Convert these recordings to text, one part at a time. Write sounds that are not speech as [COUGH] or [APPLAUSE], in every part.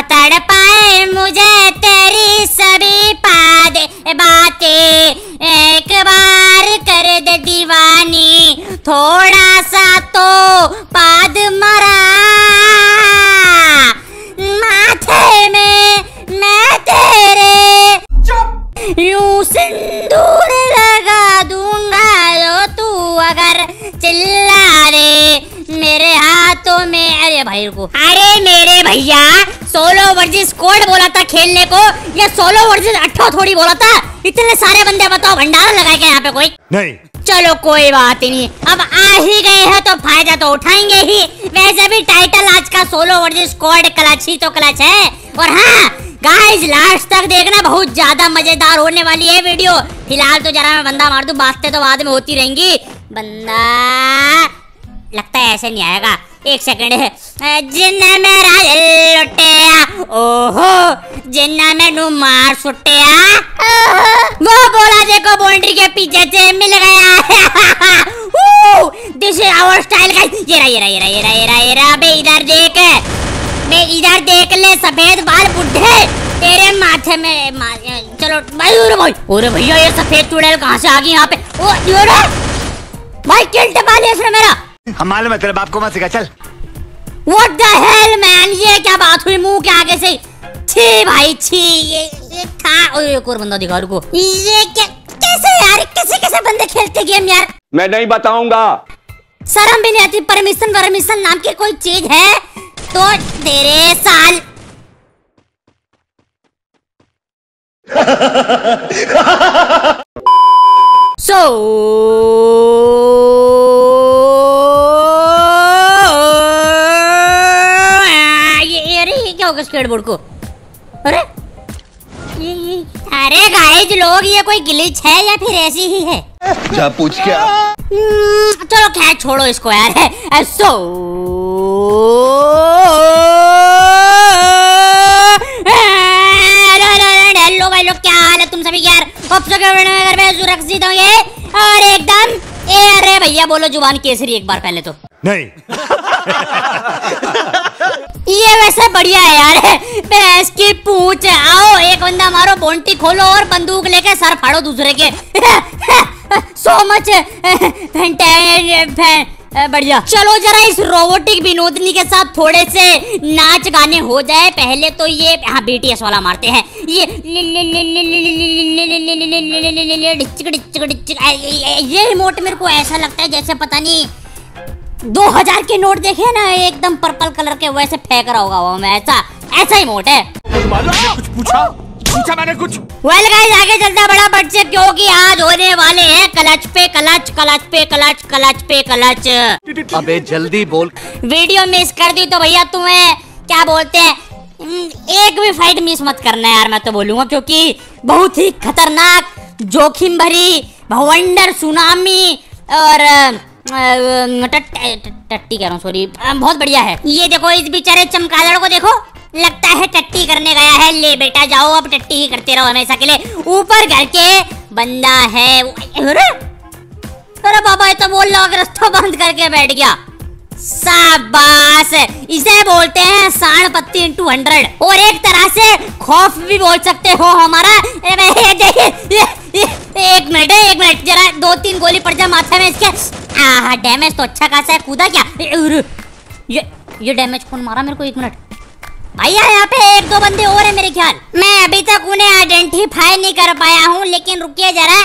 तड़ पाए मुझे तेरी सभी पाद बातें एक बार कर दे दीवानी। थोड़ा सा तो पाद मरा वर्जिस कोड बोला था खेलने को? या सोलो वर्जिस अट्ठो थोड़ी बोला था? इतने सारे बंदे बताओ भंडारा लगाए क्या यहाँ पे कोई? नहीं। चलो कोई बात ही नहीं। अब आ ही गए हैं तो फ़ायदा तो उठाएँगे ही। वैसे भी टाइटल आज का सोलो वर्जिस स्क्वाड क्लच ही तो क्लच है। और हाँ गाइस लास्ट तक देखना बहुत ज़्यादा मज़ेदार होने वाली है वीडियो। फ़िलहाल तो जरा मैं बंदा मार दू बातें तो बाद में होती रहेंगी। बंदा लगता है ऐसे नहीं आएगा। एक सेकंड है। जिन्ना मेरा लुटिया ओहो जिन्ना मैनू मार सुटिया वो बोला देखो बाउंड्री के पीछे से मिल गया this is our style guys ये रहा ये रहा ये रहा ये रहा ये रहा ये रहा। बे इधर देख बे इधर देख ले सफ़ेद बाल बुढ़े। तेरे माथे में मा, चलो भाई अरे भाई। अरे भैया ये सफ़ेद चुड़ैल कहाँ से आ गई यहाँ पे? ओ भाई किल टपा लिया इसने मेरा। हम मालूम है तेरे बाप को मत सिखा चल। What the hell man? ये क्या बात हुई? मुँह के आगे से छी भाई छी ये, ये था। ओए एक और बंदा दिखा रुको। ये क्या कैसे यार? कैसे कैसे बंदे खेलते गेम यार? मैं नहीं बताऊँगा। शर्म भी नहीं आती। परमिशन परमिशन नाम की कोई चीज़ है? तो तेरे साल [LAUGHS] सो ये होगा स्केटबोर्ड को। अरे। अरे गाइस लोग ये कोई ग्लिच है या फिर ऐसी ही है? जा पूछ क्या? चलो खैर छोड़ो इसको यार। सो हेलो भाई लोग क्या हाल है तुम सभी यार? घर में सुरक्षित होंगे और एकदम ए अरे भैया बोलो ज़ुबान केसरी एक बार पहले तो। नहीं। ये वैसे बढ़िया है यार भैंस की पूछ आओ एक बंदा मारो बोंटी खोलो और बंदूक लेके सर फाड़ो दूसरे के सो मच बढ़िया चलो जरा इस रोबोटिक विनोदनी के साथ थोड़े से नाच गाने हो जाए पहले तो ये हाँ बीटीएस वाला मारते हैं ये ये रिमोट मेरे को ऐसा लगता है जैसे पता नहीं दो हज़ार के नोट देखे ना एकदम पर्पल कलर के वैसे फेंक रहा होगा वो मैं ऐसा ऐसा ही नोट है। कुछ पूछा पूछा मैंने कुछ वेल गाइस आगे चलता बड़ा बच्चे क्योंकि आज होने वाले हैं क्लच पे क्लच क्लच पे क्लच क्लच पे क्लच। अबे जल्दी बोल। वीडियो मिस कर दी तो भैया तुम्हें क्या बोलते हैं? हम्म, एक भी फाइट मिस मत करना यार मैं तो बोलूँगा क्योंकि बहुत ही खतरनाक जोखिम भरी भवंडर सुनामी और टट्टी कह रहा हूँ सॉरी बहुत बढ़िया है। ये देखो, इस बेचारे चमगादड़ को देखो। लगता है टट्टी करने गया है। ले बेटा, जाओ, अब टट्टी ही करते रहो हमेशा के लिए। ऊपर घर के बंदा है। अरे बाबा, ये तो बोल लो अगर रास्ता बंद करके बैठ गया। शाबाश। इसे बोलते हैं सांड पत्ती इंटू हंड्रेड और एक तरह से खौफ भी बोल सकते हो हमारा। एक मिनट एक मिनट, जरा दो तीन गोली पड़ जाए माथे में इसके। आहा डैमेज तो अच्छा खासा है, कूदा क्या? ये ये डैमेज कौन मारा मेरे को एक मिनट? भैया यहाँ पे एक दो बंदे और है मेरे ख्याल। मैं अभी तक उन्हें आइडेंटिफाई नहीं कर पाया हूँ, लेकिन रुकिए जरा।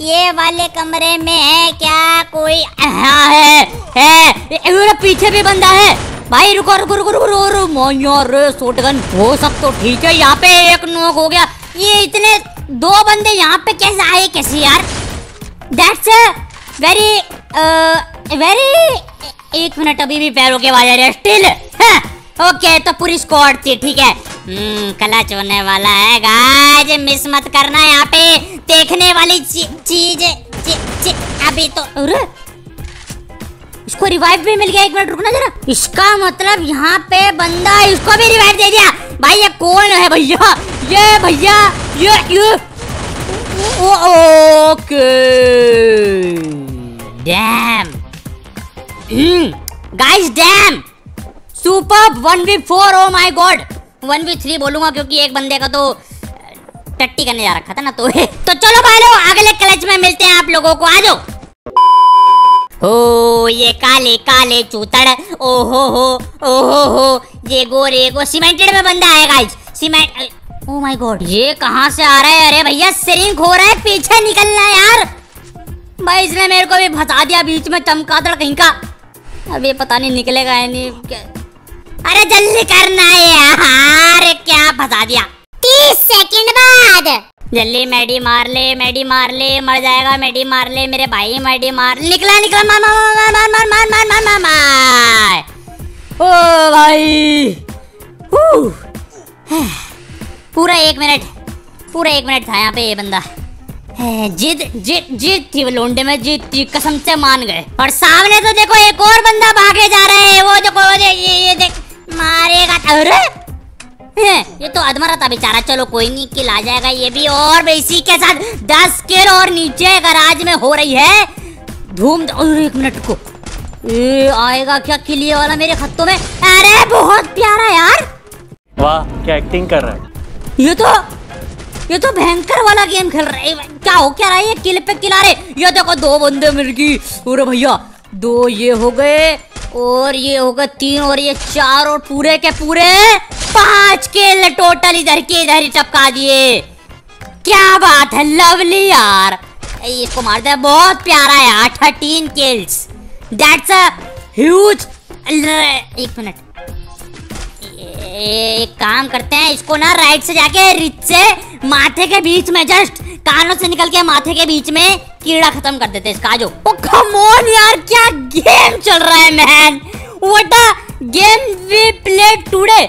ये वाले कमरे में है क्या कोई? हाँ है है। पीछे भी बंदा है। भाई, रुको रुको रुको रुको रुको शॉटगन वो सब तो ठीक है, यहाँ पे एक नोक हो गया। ये इतने दो बंदे यहाँ पे कैसे आए, कैसे यार? दैट्स वेरी वेरी एक मिनट, अभी भी पैरों के आ रही स्टिल ओके तो पूरी स्क्वाड थी, ठीक है। हम्म क्लच होने वाला है गाइस मिस मत करना यहाँ पे। देखने वाली चीज़ अभी तो। इसको रिवाइव भी मिल गया, एक मिनट, रुकना जरा। इसका मतलब यहाँ पे बंदा इसको भी रिवाइव दे दिया। भाई, ये कौन है भैया? ये भैया, ये okay damn guys damn super one V four oh my god one V three बोलूँगा क्योंकि एक बंदे का तो टट्टी करने जा रखा था ना तो। [LAUGHS] तो चलो भाई लोग अगले क्लच में मिलते हैं आप लोगों को आ जाओ ओ, ये काले काले चूतड़ ओ हो हो ओ हो हो ये गोरे गो सीमेंटेड में बंदा है guys cement oh my god ये कहाँ से आ रहा है? अरे भैया सिरिंग हो रहा है, पीछे निकलना यार। भाई, इसने मेरे को भी फंसा दिया बीच में चमकादड़ कहीं का। अब ये पता नहीं निकलेगा या नहीं अरे जल्दी करना है यार क्या फंसा दिया। तीस सेकंड बाद। जल्दी मैडी मार ले, मैडी मार ले, मर जाएगा, मेडी मार ले, मेरे भाई मैडी मार। निकला निकला, मार मार मार मार मार मार मार मार मार मार। ओ भाई पूरा एक मिनट, पूरा एक मिनट था यहाँ पे ये बंदा। जीत जीत जीत थी लोंडे में जीत थी कसम से मान गए। और सामने तो देखो एक और बंदा भागे जा रहे हैं वो देखो वो देख ये ये देख मारेगा अरे! ये तो अधमरा था बेचारा चलो कोई नहीं किल आ जाएगा ये भी और इसी के साथ दस किल और नीचे गराज में हो रही है। धूम अरे एक मिनट को ये आएगा क्या किलिए वाला मेरे खत्तों में? अरे बहुत प्यारा यार। वाह क्या एक्टिंग कर रहा है। ये तो ये तो भयंकर वाला गेम खेल रहे हैं क्या हो क्या रहा है? ये किल पे रहे ये देखो, दो बंदे मिल गई। अरे भैया, दो ये हो गए और ये हो गए तीन और ये चार और पूरे के पूरे पाँच किल टोटल इधर के इधर ही टपका दिए। क्या बात है लवली यार। इसको मार दे, बहुत प्यारा है thirteen kills that's a huge एक मिनट। एक काम करते हैं, इसको ना राइट से जाके रिच से माथे के बीच में, जस्ट कानों से निकल के माथे के बीच में कीड़ा खत्म कर देते इसका जो ओ ऑन यार, क्या गेम चल रहा है man what game we play today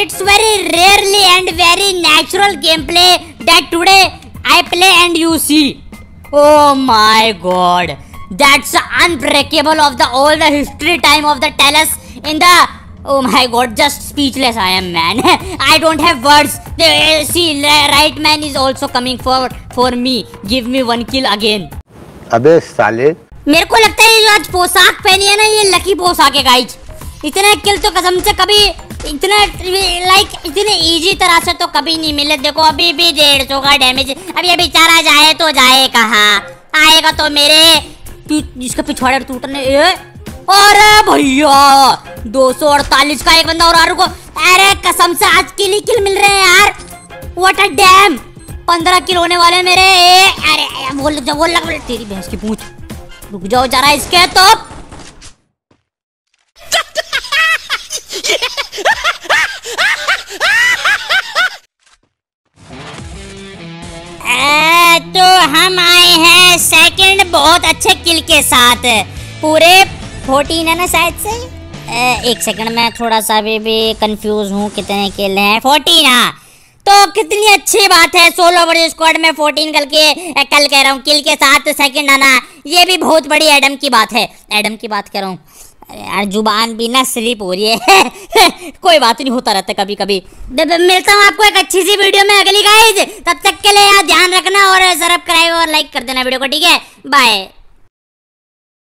it's very rarely and very natural game play that today I play and you see Oh my god. That's unbreakable of the, all the history time of the Talus in the Oh my god, just speechless I am man. [LAUGHS] I don't have words. The, see, right man is also coming for for me. Give me one kill again. अबे साले मेरे को लगता है ये जो आज पोशाक पहनी है ना ये लकी पोशाक है गाइज़ इतने किल तो कसम से कभी इतना लाइक इतने इजी तरह से तो कभी नहीं मिले देखो अभी भी डेढ़ सौ का डैमेज अभी अभी चारा जाए तो जाए कहा आएगा तो मेरे जिसका पिछवाड़े टूटने अरे भैया दो सौ अड़तालीस का एक बंदा और आरू को अरे कसम से आज किल ही किल मिल रहे हैं यार। व्हाट अ डैम पंद्रह किल होने वाले मेरे। अरे अरे, बोल जा बोल लग तेरी भैंस की पूछ। रुक जाओ जरा इसके तो। तो हम आए हैं सेकंड बहुत अच्छे किल के साथ। पूरे फोर्टीन है ना शायद से? एक सेकंड, में थोड़ा सा अभी भी कंफ्यूज हूँ कितने किल हैं। फोर्टीन हाँ। तो कितनी अच्छी बात है, सोलो बड़ी स्क्वाड में फोर्टीन कल के कल कह रहा हूँ किल के साथ सेकंड आना। ये भी बहुत बड़ी एडम की बात है। एडम की बात कर रहा हूँ। यार, ज़ुबान भी ना स्लिप हो रही है। [LAUGHS] कोई बात नहीं, होता रहता कभी कभी मिलता हूँ आपको एक अच्छी सी वीडियो में अगली गाइज़ तब तक के लिए यार ध्यान रखना और सब्सक्राइब और लाइक कर देना वीडियो को, ठीक है? बाय